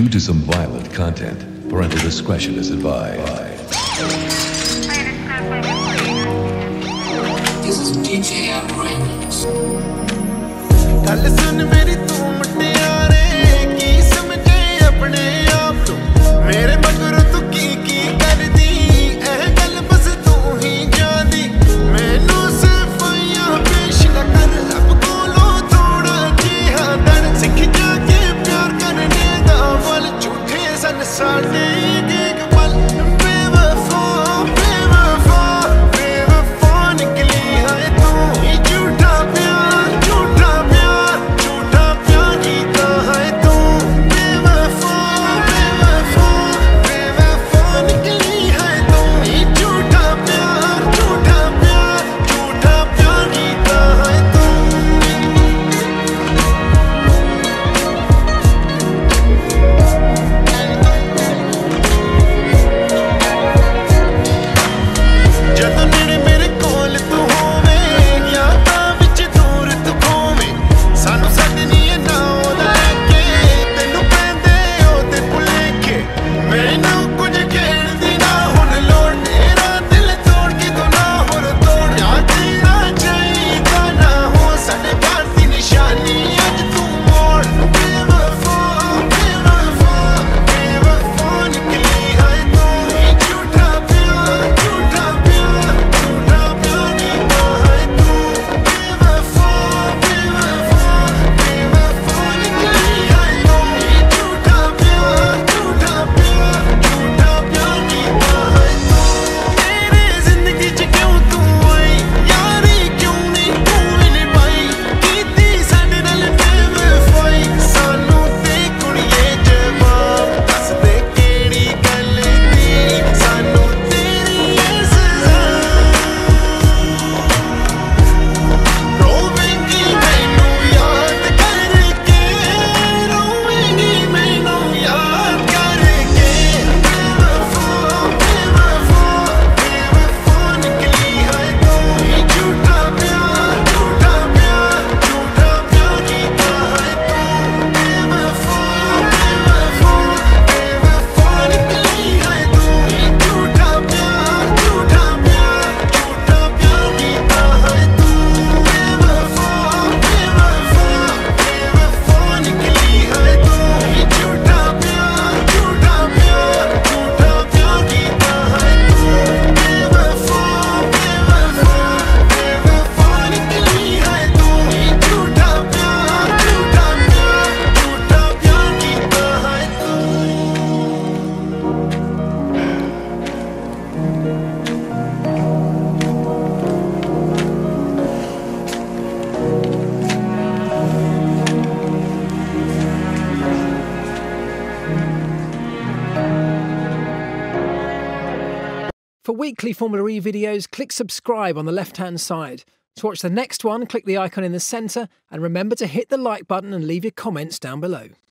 due to some violent content. Parental discretion is advised. This is DJ For weekly Formula E videos, click subscribe on the left hand side. To watch the next one, click the icon in the centre and remember to hit the like button and leave your comments down below.